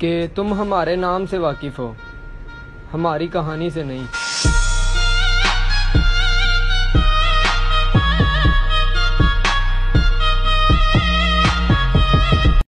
कि तुम हमारे नाम से वाकिफ़ हो। हमारी कहानी से नहीं।